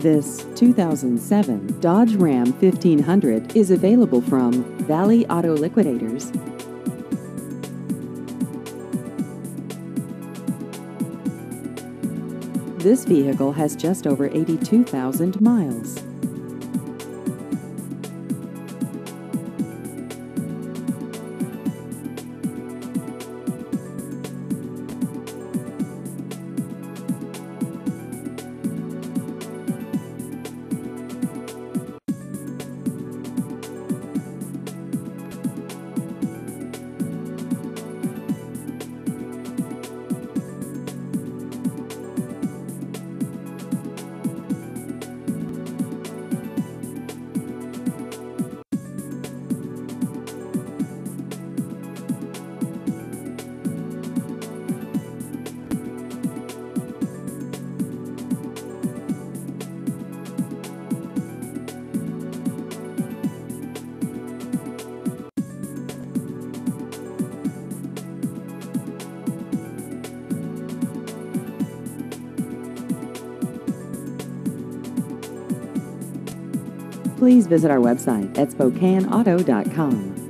This 2007 Dodge Ram 1500 is available from Valley Auto Liquidators. This vehicle has just over 82,000 miles. Please visit our website at SpokaneAuto.com.